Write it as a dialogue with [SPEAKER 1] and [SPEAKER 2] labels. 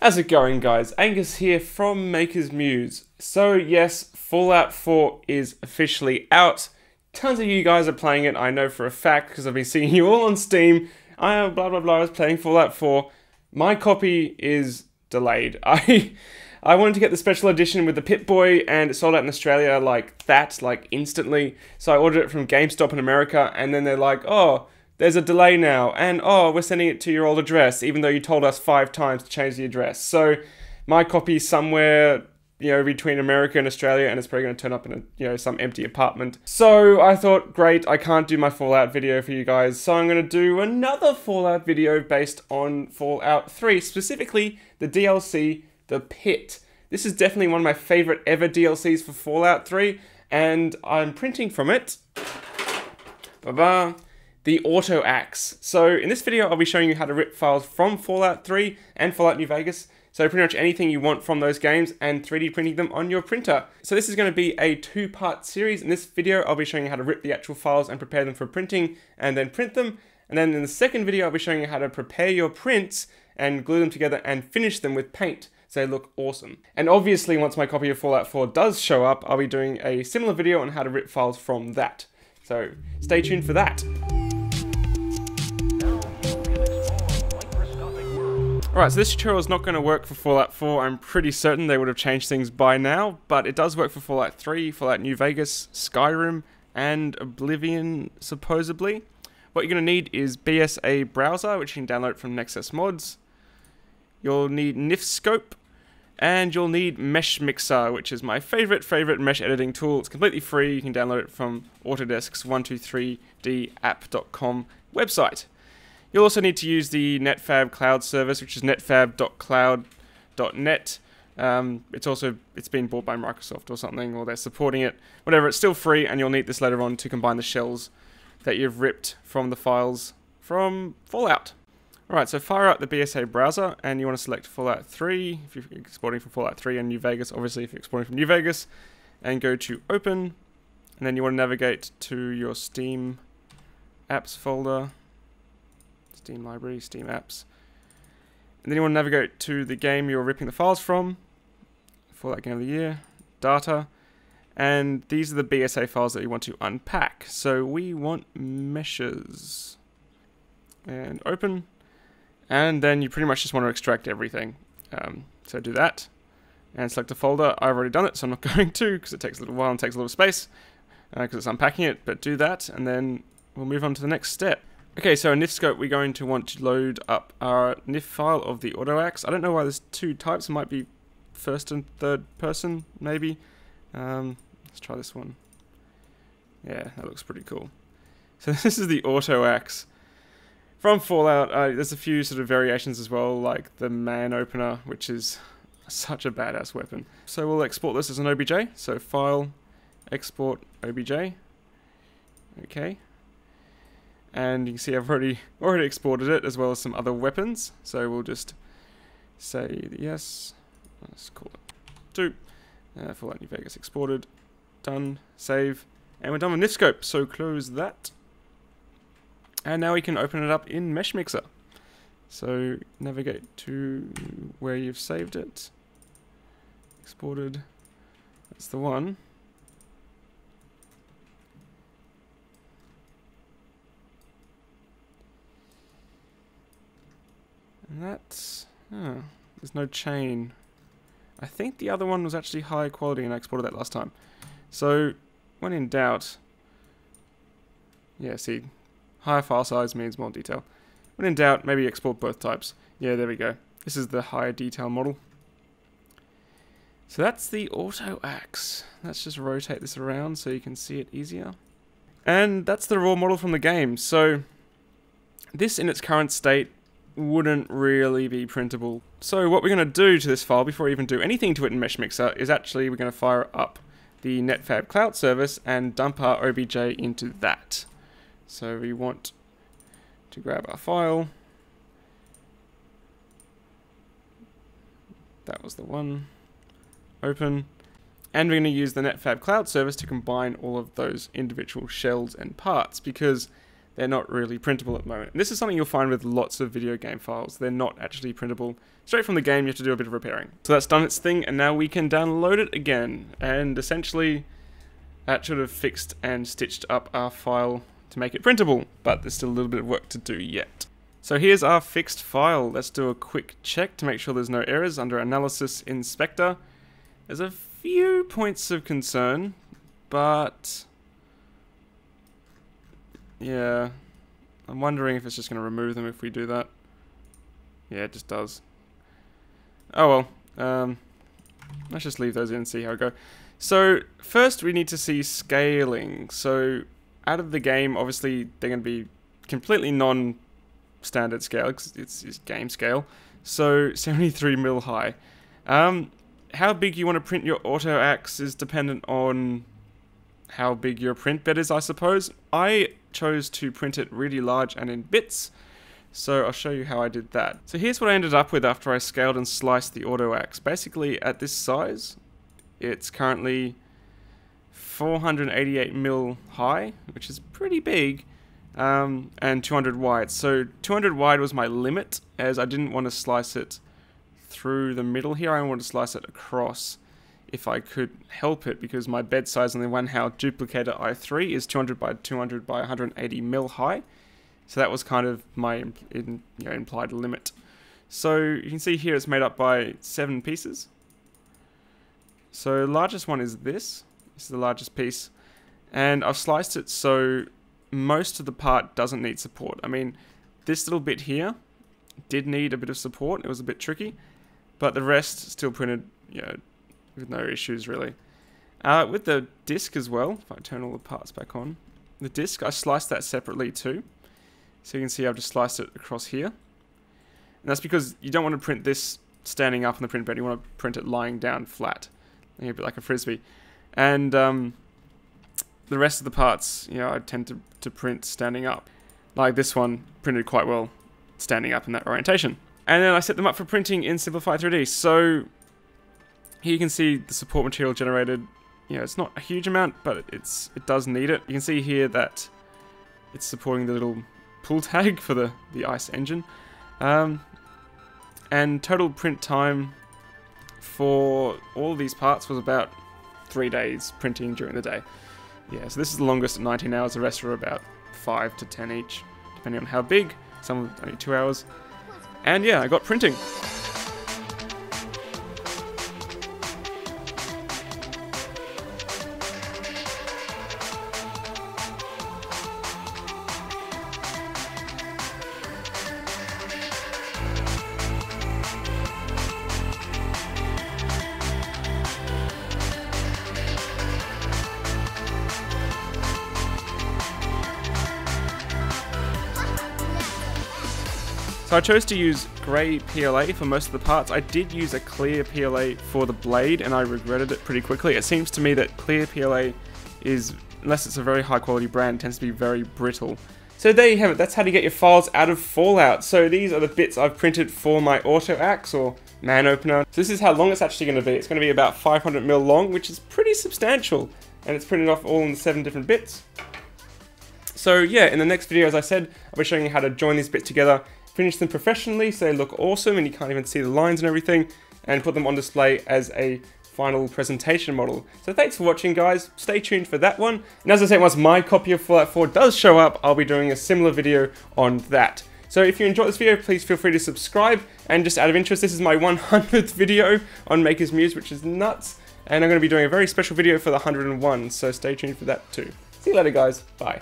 [SPEAKER 1] How's it going guys? Angus here from Maker's Muse. So yes, Fallout 4 is officially out. Tons of you guys are playing it, I know for a fact, because I've been seeing you all on Steam. I am blah blah blah I was playing Fallout 4. My copy is delayed. I I wanted to get the special edition with the Pip-Boy and it sold out in Australia like that, like instantly. So I ordered it from GameStop in America and then they're like, oh, there's a delay now, and oh, we're sending it to your old address, even though you told us five times to change the address. So my copy's somewhere, you know, between America and Australia, and it's probably going to turn up in a, you know, some empty apartment. So I thought, great, I can't do my Fallout video for you guys, so I'm going to do another Fallout video based on Fallout 3, specifically the DLC, The Pit. This is definitely one of my favorite ever DLCs for Fallout 3, and I'm printing from it. Ba-ba the Auto Axe. So in this video, I'll be showing you how to rip files from Fallout 3 and Fallout New Vegas. So pretty much anything you want from those games and 3D printing them on your printer. So this is going to be a two-part series. In this video, I'll be showing you how to rip the actual files and prepare them for printing and then print them. And then in the second video, I'll be showing you how to prepare your prints and glue them together and finish them with paint so they look awesome. And obviously, once my copy of Fallout 4 does show up, I'll be doing a similar video on how to rip files from that. So stay tuned for that. Alright, so this tutorial is not going to work for Fallout 4. I'm pretty certain they would have changed things by now, but it does work for Fallout 3, Fallout New Vegas, Skyrim, and Oblivion, supposedly. What you're going to need is BSA Browser, which you can download from Nexus Mods. You'll need NifSkope, and you'll need Mesh Mixer, which is my favorite, favorite mesh editing tool. It's completely free. You can download it from Autodesk's 123dapp.com website. You'll also need to use the Netfabb cloud service, which is netfab.cloud.net. Um, it's also it's been bought by Microsoft or something, or they're supporting it. Whatever, it's still free, and you'll need this later on to combine the shells that you've ripped from the files from Fallout. Alright, so fire up the BSA browser, and you want to select Fallout 3, if you're exporting from Fallout 3 and New Vegas, obviously if you're exporting from New Vegas, and go to Open, and then you want to navigate to your Steam apps folder, Steam Library, Steam Apps. And then you want to navigate to the game you're ripping the files from, for that game of the year, data, and these are the BSA files that you want to unpack. So we want meshes, and open, and then you pretty much just want to extract everything. Um, so do that, and select a folder. I've already done it, so I'm not going to, because it takes a little while and takes a little space, because uh, it's unpacking it, but do that, and then we'll move on to the next step. Okay, so in NifSkope, we're going to want to load up our NIF file of the AutoAxe. I don't know why there's two types. It might be first and third person, maybe. Um, let's try this one. Yeah, that looks pretty cool. So this is the AutoAxe from Fallout. Uh, there's a few sort of variations as well, like the man opener, which is such a badass weapon. So we'll export this as an OBJ. So file, export OBJ. Okay and you can see I've already already exported it as well as some other weapons. So we'll just say yes. Let's call it 2 uh, Fallout New Vegas exported. Done. Save. And we're done with NifSkope so close that. And now we can open it up in Mesh Mixer. So navigate to where you've saved it. Exported. That's the one that's... There's no chain. I think the other one was actually high quality and I exported that last time. So, when in doubt... Yeah, see, higher file size means more detail. When in doubt, maybe export both types. Yeah, there we go. This is the higher detail model. So that's the auto axe. Let's just rotate this around so you can see it easier. And that's the raw model from the game. So this in its current state wouldn't really be printable. So what we're going to do to this file before we even do anything to it in Mesh Mixer is actually we're going to fire up the Netfabb cloud service and dump our OBJ into that. So we want to grab our file. That was the one. Open. And we're going to use the Netfabb cloud service to combine all of those individual shells and parts because they're not really printable at the moment. And this is something you'll find with lots of video game files. They're not actually printable. Straight from the game, you have to do a bit of repairing. So that's done its thing, and now we can download it again. And essentially, that should have fixed and stitched up our file to make it printable, but there's still a little bit of work to do yet. So here's our fixed file. Let's do a quick check to make sure there's no errors under Analysis Inspector. There's a few points of concern, but yeah, I'm wondering if it's just going to remove them if we do that. Yeah, it just does. Oh well, um, let's just leave those in and see how it go. So first we need to see scaling. So out of the game, obviously they're going to be completely non-standard scale because it's, it's, game scale. So 73 mil high. Um, how big you want to print your auto axe is dependent on how big your print bed is, I suppose. I chose to print it really large and in bits, so I'll show you how I did that. So here's what I ended up with after I scaled and sliced the auto axe. Basically, at this size, it's currently 488 mil high, which is pretty big, um, and 200 wide. So 200 wide was my limit, as I didn't want to slice it through the middle here. I wanted to slice it across if I could help it because my bed size on the Wanhao Duplicator i3 is 200 by 200 by 180 mil high. So that was kind of my in, you know, implied limit. So you can see here it's made up by seven pieces. So largest one is this. This is the largest piece. And I've sliced it so most of the part doesn't need support. I mean, this little bit here did need a bit of support. It was a bit tricky. But the rest still printed, you know, with no issues really. Uh, with the disc as well, if I turn all the parts back on, the disc, I sliced that separately too. So you can see I've just sliced it across here. And that's because you don't want to print this standing up on the print bed, you want to print it lying down flat. A bit like a frisbee. And um, the rest of the parts, you know, I tend to, to print standing up. Like this one printed quite well standing up in that orientation. And then I set them up for printing in Simplify 3D. So here you can see the support material generated. You know, it's not a huge amount, but it's it does need it. You can see here that it's supporting the little pull tag for the, the ICE engine. Um, and total print time for all these parts was about three days printing during the day. Yeah, so this is the longest at 19 hours, the rest are about 5 to 10 each, depending on how big, some only 2 hours. And yeah, I got printing. So I chose to use grey PLA for most of the parts. I did use a clear PLA for the blade and I regretted it pretty quickly. It seems to me that clear PLA is, unless it's a very high quality brand, tends to be very brittle. So there you have it, that's how to get your files out of Fallout. So these are the bits I've printed for my auto axe or man opener. So this is how long it's actually going to be. It's going to be about 500 mil long, which is pretty substantial. And it's printed off all in seven different bits. So yeah, in the next video, as I said, I'll be showing you how to join these bits together finish them professionally so they look awesome and you can't even see the lines and everything, and put them on display as a final presentation model. So thanks for watching guys, stay tuned for that one. And as I said, once my copy of Fallout 4 does show up, I'll be doing a similar video on that. So if you enjoyed this video, please feel free to subscribe. And just out of interest, this is my 100th video on Maker's Muse, which is nuts. And I'm going to be doing a very special video for the 101, so stay tuned for that too. See you later guys, bye.